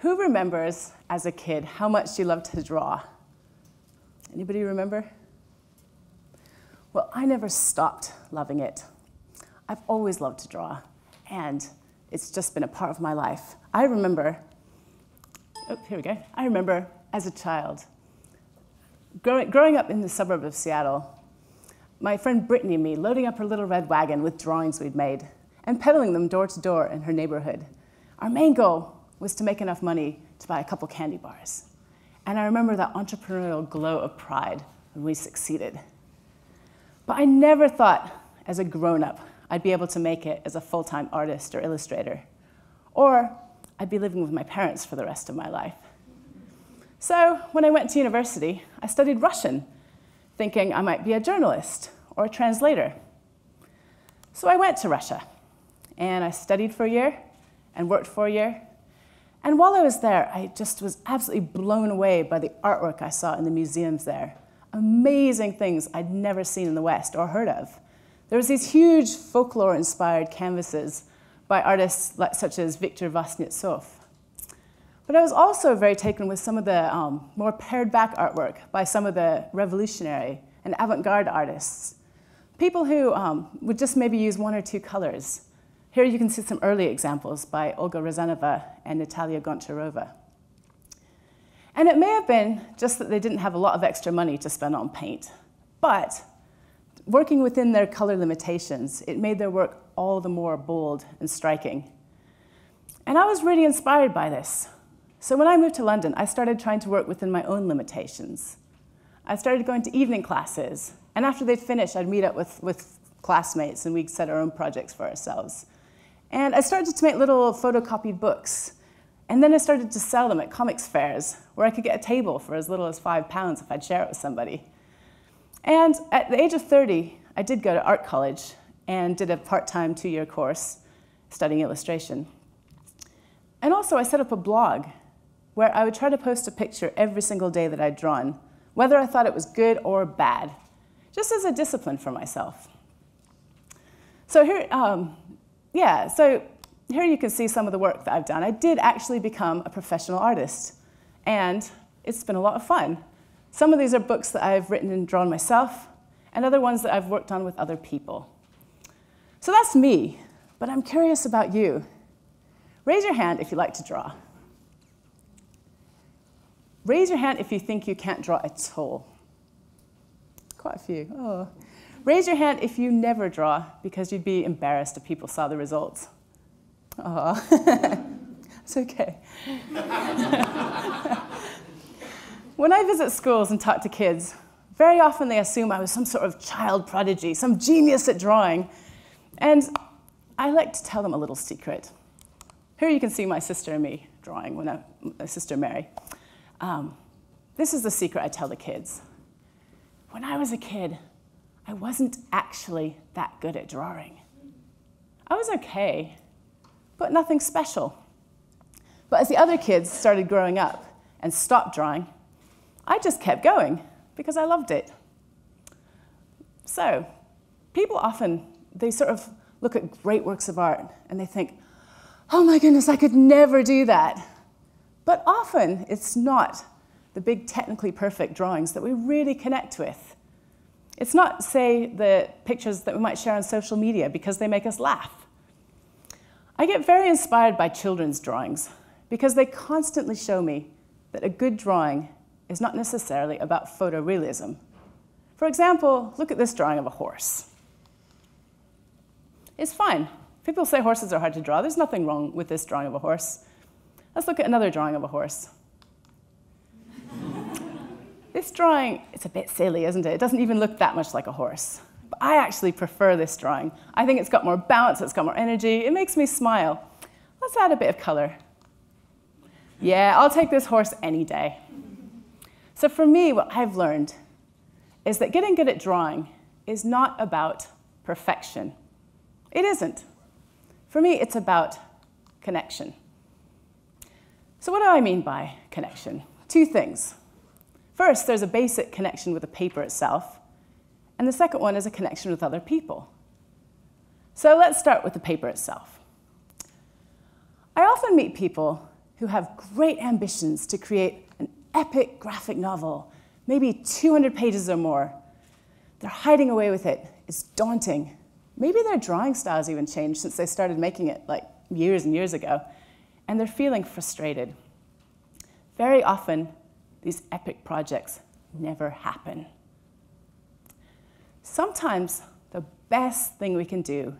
Who remembers as a kid how much you loved to draw? Anybody remember? Well, I never stopped loving it. I've always loved to draw, and it's just been a part of my life. I remember, oh, here we go. I remember as a child, growing, growing up in the suburb of Seattle, my friend Brittany and me loading up her little red wagon with drawings we'd made and peddling them door to door in her neighborhood. Our main goal was to make enough money to buy a couple candy bars. And I remember that entrepreneurial glow of pride when we succeeded. But I never thought, as a grown up, I'd be able to make it as a full time artist or illustrator. Or I'd be living with my parents for the rest of my life. So when I went to university, I studied Russian, thinking I might be a journalist or a translator. So I went to Russia, and I studied for a year and worked for a year and while I was there, I just was absolutely blown away by the artwork I saw in the museums there. Amazing things I'd never seen in the West or heard of. There was these huge folklore-inspired canvases by artists like, such as Viktor Vasnetsov. But I was also very taken with some of the um, more pared back artwork by some of the revolutionary and avant-garde artists. People who um, would just maybe use one or two colors here you can see some early examples by Olga Rozanova and Natalia Goncharova. And it may have been just that they didn't have a lot of extra money to spend on paint, but working within their color limitations, it made their work all the more bold and striking. And I was really inspired by this. So when I moved to London, I started trying to work within my own limitations. I started going to evening classes, and after they'd finished, I'd meet up with, with classmates and we'd set our own projects for ourselves. And I started to make little photocopied books. And then I started to sell them at comics fairs, where I could get a table for as little as five pounds if I'd share it with somebody. And at the age of 30, I did go to art college and did a part-time two-year course studying illustration. And also I set up a blog where I would try to post a picture every single day that I'd drawn, whether I thought it was good or bad, just as a discipline for myself. So here, um, yeah, so here you can see some of the work that I've done. I did actually become a professional artist, and it's been a lot of fun. Some of these are books that I've written and drawn myself, and other ones that I've worked on with other people. So that's me, but I'm curious about you. Raise your hand if you like to draw. Raise your hand if you think you can't draw at all. Quite a few. Oh. Raise your hand if you never draw because you'd be embarrassed if people saw the results. Oh, it's okay. when I visit schools and talk to kids, very often they assume I was some sort of child prodigy, some genius at drawing. And I like to tell them a little secret. Here you can see my sister and me drawing, when I, my sister Mary. Um, this is the secret I tell the kids. When I was a kid, I wasn't actually that good at drawing. I was okay, but nothing special. But as the other kids started growing up and stopped drawing, I just kept going because I loved it. So, people often, they sort of look at great works of art and they think, oh my goodness, I could never do that. But often, it's not the big technically perfect drawings that we really connect with. It's not, say, the pictures that we might share on social media because they make us laugh. I get very inspired by children's drawings because they constantly show me that a good drawing is not necessarily about photorealism. For example, look at this drawing of a horse. It's fine. People say horses are hard to draw. There's nothing wrong with this drawing of a horse. Let's look at another drawing of a horse. This drawing, it's a bit silly, isn't it? It doesn't even look that much like a horse. But I actually prefer this drawing. I think it's got more bounce, it's got more energy, it makes me smile. Let's add a bit of color. Yeah, I'll take this horse any day. So for me, what I've learned is that getting good at drawing is not about perfection. It isn't. For me, it's about connection. So what do I mean by connection? Two things. First, there's a basic connection with the paper itself, and the second one is a connection with other people. So let's start with the paper itself. I often meet people who have great ambitions to create an epic graphic novel, maybe 200 pages or more. They're hiding away with it. It's daunting. Maybe their drawing styles even changed since they started making it like years and years ago, and they're feeling frustrated. Very often, these epic projects never happen. Sometimes the best thing we can do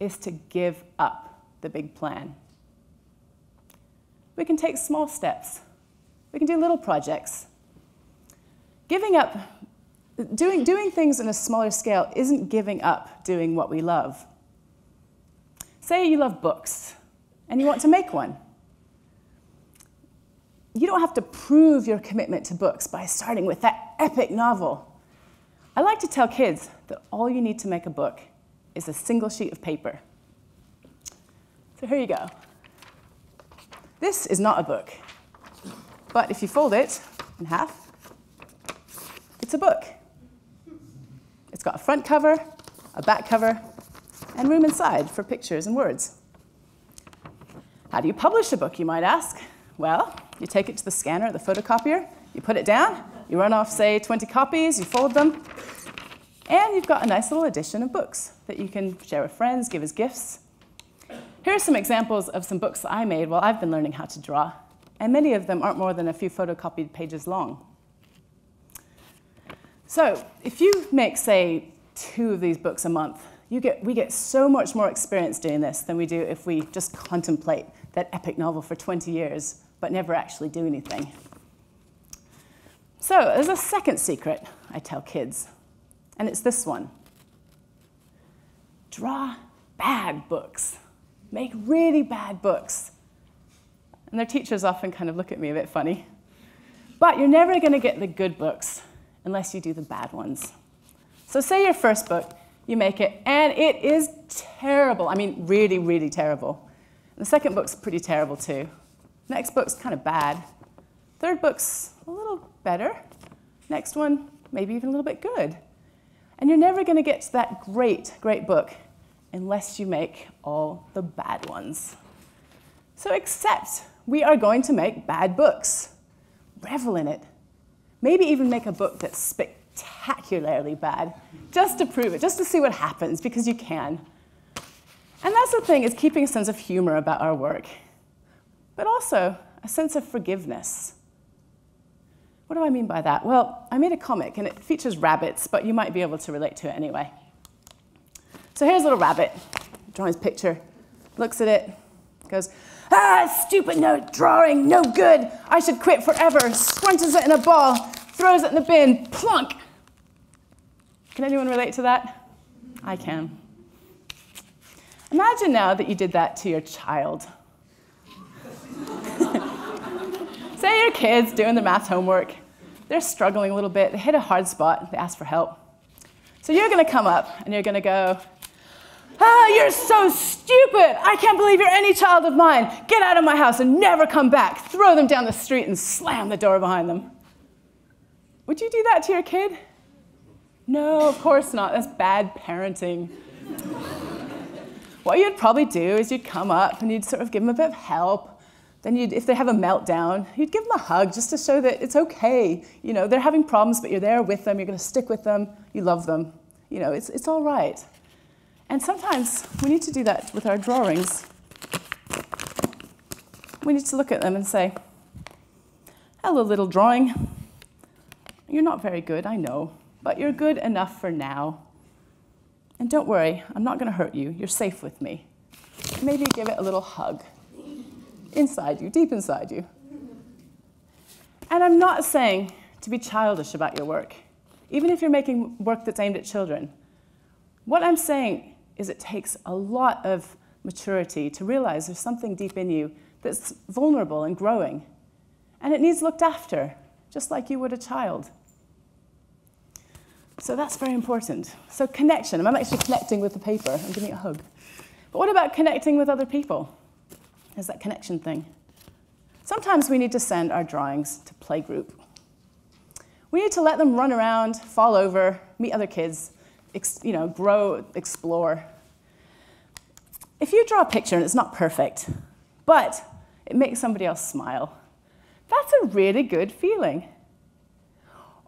is to give up the big plan. We can take small steps. We can do little projects. Giving up, doing, doing things in a smaller scale isn't giving up doing what we love. Say you love books and you want to make one. You don't have to prove your commitment to books by starting with that epic novel. I like to tell kids that all you need to make a book is a single sheet of paper. So here you go. This is not a book, but if you fold it in half, it's a book. It's got a front cover, a back cover, and room inside for pictures and words. How do you publish a book, you might ask? Well, you take it to the scanner, the photocopier, you put it down, you run off, say, 20 copies, you fold them, and you've got a nice little edition of books that you can share with friends, give as gifts. Here are some examples of some books I made while I've been learning how to draw, and many of them aren't more than a few photocopied pages long. So if you make, say, two of these books a month, you get, we get so much more experience doing this than we do if we just contemplate that epic novel for 20 years but never actually do anything. So there's a second secret I tell kids, and it's this one. Draw bad books. Make really bad books. And their teachers often kind of look at me a bit funny. But you're never going to get the good books unless you do the bad ones. So say your first book, you make it, and it is terrible. I mean, really, really terrible. The second book's pretty terrible too. Next book's kind of bad. Third book's a little better. Next one, maybe even a little bit good. And you're never going to get to that great, great book unless you make all the bad ones. So accept we are going to make bad books. Revel in it. Maybe even make a book that's spectacularly bad, just to prove it, just to see what happens, because you can. And that's the thing, is keeping a sense of humor about our work, but also a sense of forgiveness. What do I mean by that? Well, I made a comic, and it features rabbits, but you might be able to relate to it anyway. So here's a little rabbit, drawing his picture, looks at it, goes, ah, stupid no drawing, no good, I should quit forever, scrunches it in a ball, throws it in the bin, plunk. Can anyone relate to that? I can. Imagine now that you did that to your child. Say your kid's doing the math homework. They're struggling a little bit. They hit a hard spot. They ask for help. So you're going to come up and you're going to go, Ah, you're so stupid. I can't believe you're any child of mine. Get out of my house and never come back. Throw them down the street and slam the door behind them. Would you do that to your kid? No, of course not. That's bad parenting. what you'd probably do is you'd come up and you'd sort of give them a bit of help. Then if they have a meltdown, you'd give them a hug just to show that it's okay. You know, they're having problems, but you're there with them. You're going to stick with them. You love them. You know, it's, it's all right. And sometimes we need to do that with our drawings. We need to look at them and say, hello, little drawing. You're not very good, I know, but you're good enough for now. And don't worry, I'm not going to hurt you. You're safe with me. Maybe give it a little hug inside you, deep inside you. And I'm not saying to be childish about your work, even if you're making work that's aimed at children. What I'm saying is it takes a lot of maturity to realize there's something deep in you that's vulnerable and growing. And it needs looked after, just like you would a child. So that's very important. So connection. I'm actually connecting with the paper. I'm giving it a hug. But what about connecting with other people? There's that connection thing. Sometimes we need to send our drawings to playgroup. We need to let them run around, fall over, meet other kids, you know, grow, explore. If you draw a picture and it's not perfect, but it makes somebody else smile. That's a really good feeling.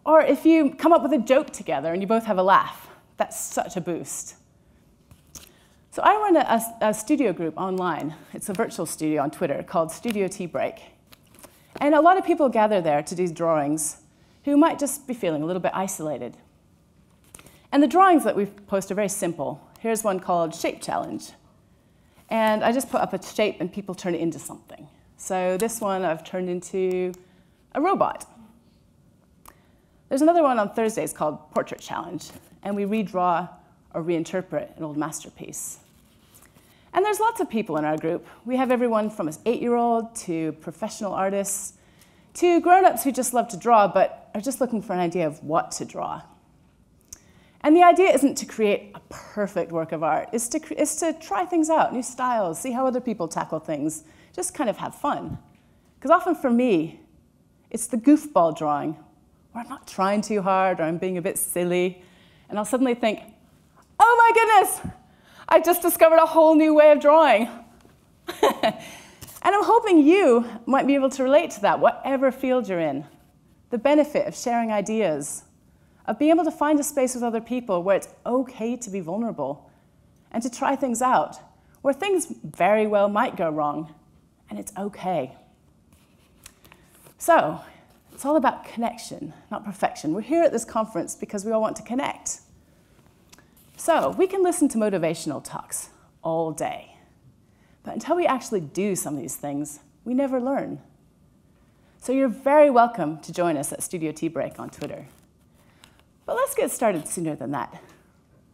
Or if you come up with a joke together and you both have a laugh, that's such a boost. So I run a, a, studio group online. It's a virtual studio on Twitter called Studio Tea Break. And a lot of people gather there to do drawings who might just be feeling a little bit isolated. And the drawings that we post are very simple. Here's one called Shape Challenge. And I just put up a shape and people turn it into something. So this one I've turned into a robot. There's another one on Thursdays called Portrait Challenge, and we redraw or reinterpret an old masterpiece. And there's lots of people in our group. We have everyone from an eight-year-old to professional artists to grown-ups who just love to draw but are just looking for an idea of what to draw. And the idea isn't to create a perfect work of art, it's to, it's to try things out, new styles, see how other people tackle things, just kind of have fun. Because often for me, it's the goofball drawing, where I'm not trying too hard or I'm being a bit silly, and I'll suddenly think, oh my goodness, I just discovered a whole new way of drawing. and I'm hoping you might be able to relate to that, whatever field you're in. The benefit of sharing ideas, of being able to find a space with other people where it's okay to be vulnerable and to try things out, where things very well might go wrong, and it's okay. So, it's all about connection, not perfection. We're here at this conference because we all want to connect. So, we can listen to motivational talks all day. But until we actually do some of these things, we never learn. So, you're very welcome to join us at Studio Tea Break on Twitter. But let's get started sooner than that.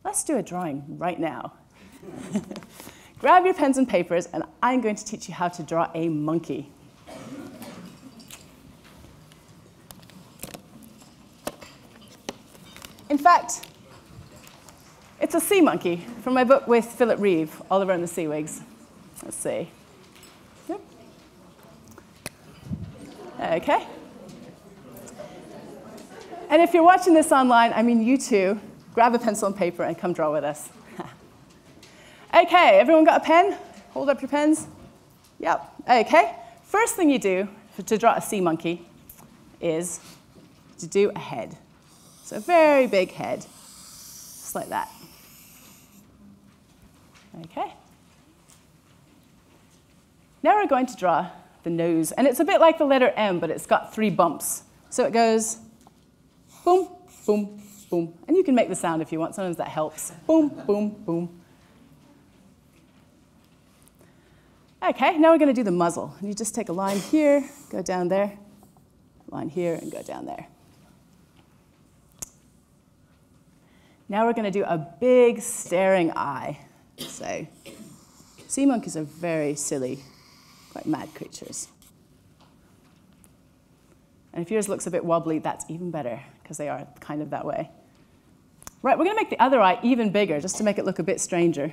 Let's do a drawing right now. Grab your pens and papers, and I'm going to teach you how to draw a monkey. In fact, it's a sea monkey from my book with Philip Reeve, Oliver and the Seawigs. Let's see. Yep. Okay. And if you're watching this online, I mean you too, grab a pencil and paper and come draw with us. okay, everyone got a pen? Hold up your pens. Yep, okay. First thing you do to draw a sea monkey is to do a head. So a very big head, just like that. Okay. Now we're going to draw the nose, and it's a bit like the letter M, but it's got three bumps. So it goes boom, boom, boom. And you can make the sound if you want, sometimes that helps. Boom, boom, boom. Okay, now we're going to do the muzzle. And you just take a line here, go down there, line here, and go down there. Now we're going to do a big staring eye. So, sea monkeys are very silly, quite mad creatures. And if yours looks a bit wobbly, that's even better because they are kind of that way. Right, we're going to make the other eye even bigger just to make it look a bit stranger.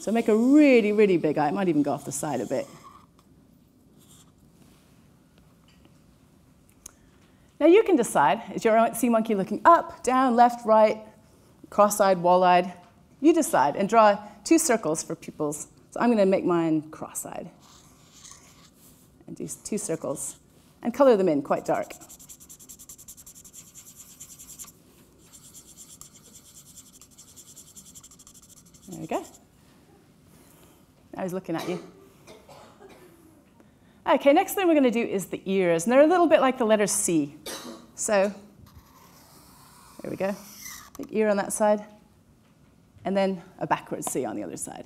So make a really, really big eye. It might even go off the side a bit. Now you can decide, is your sea monkey looking up, down, left, right, cross-eyed, wall-eyed? You decide and draw two circles for pupils. So I'm going to make mine cross-eyed and do two circles and color them in quite dark. There we go. I was looking at you. Okay, next thing we're going to do is the ears. And they're a little bit like the letter C. So, there we go. Big ear on that side. And then a backwards C on the other side.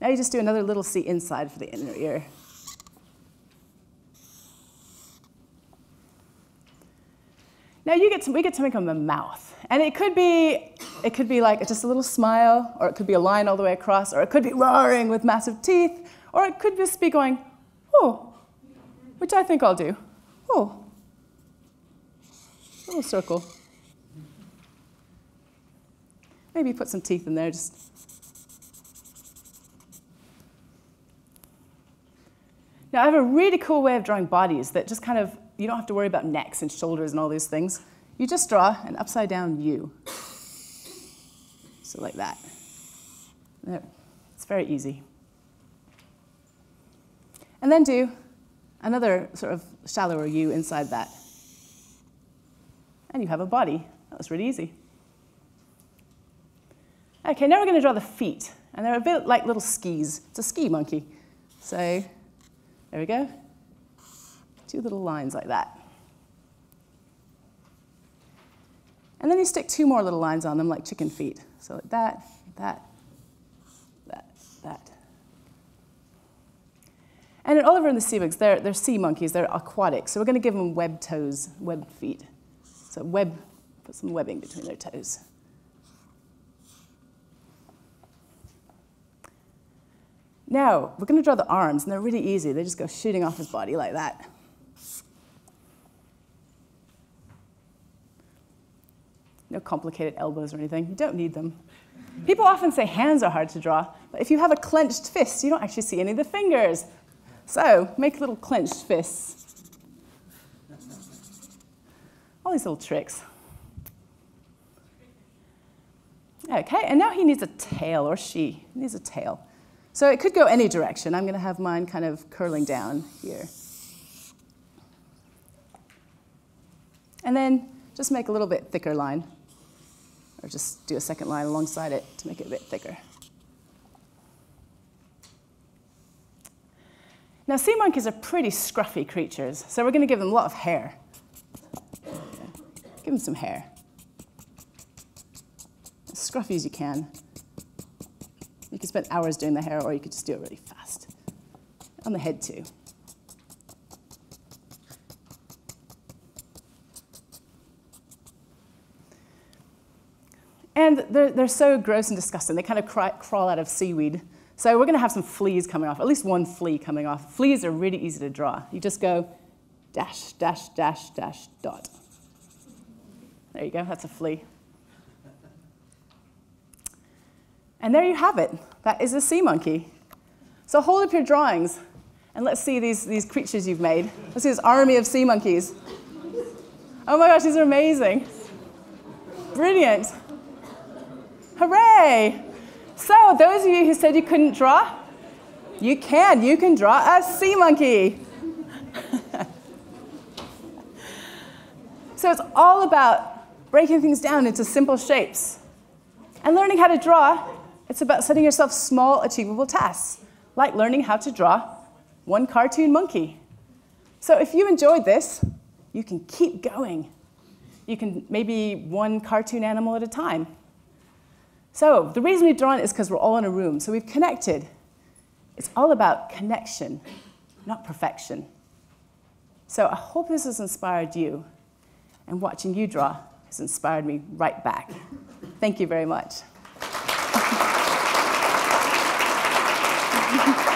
Now you just do another little C inside for the inner ear. Now you get to, we get to make them a mouth. And it could be, it could be like just a little smile, or it could be a line all the way across, or it could be roaring with massive teeth, or it could just be going, oh, which I think I'll do. Oh, little circle. Maybe put some teeth in there, just. Now I have a really cool way of drawing bodies that just kind of you don't have to worry about necks and shoulders and all these things. You just draw an upside down U. So like that. It's very easy. And then do another sort of shallower U inside that. And you have a body. That was really easy. Okay, now we're going to draw the feet. And they're a bit like little skis. It's a ski monkey. So there we go. Two little lines like that. And then you stick two more little lines on them like chicken feet. So like that, that, that, that. And in Oliver and the Seawigs, they're, they're sea monkeys, they're aquatic. So we're going to give them web toes, web feet. So web, put some webbing between their toes. Now, we're going to draw the arms, and they're really easy. They just go shooting off his body like that. No complicated elbows or anything. You don't need them. People often say hands are hard to draw, but if you have a clenched fist, you don't actually see any of the fingers. So make little clenched fists. All these little tricks. Okay, and now he needs a tail, or she needs a tail. So it could go any direction. I'm going to have mine kind of curling down here. And then just make a little bit thicker line, or just do a second line alongside it to make it a bit thicker. Now, sea monkeys are pretty scruffy creatures, so we're going to give them a lot of hair. Give them some hair. As scruffy as you can. You could spend hours doing the hair, or you could just do it really fast. On the head, too. And they're, they're so gross and disgusting. They kind of cry, crawl out of seaweed. So we're going to have some fleas coming off, at least one flea coming off. Fleas are really easy to draw. You just go dash, dash, dash, dash, dot. There you go, that's a flea. And there you have it. That is a sea monkey. So hold up your drawings and let's see these, these creatures you've made. Let's see this army of sea monkeys. Oh my gosh, these are amazing. Brilliant. Hooray! So, those of you who said you couldn't draw, you can. You can draw a sea monkey. so, it's all about breaking things down into simple shapes and learning how to draw it's about setting yourself small, achievable tasks, like learning how to draw one cartoon monkey. So if you enjoyed this, you can keep going. You can maybe one cartoon animal at a time. So the reason we've drawn is because we're all in a room, so we've connected. It's all about connection, not perfection. So I hope this has inspired you, and watching you draw has inspired me right back. Thank you very much.